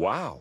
Wow.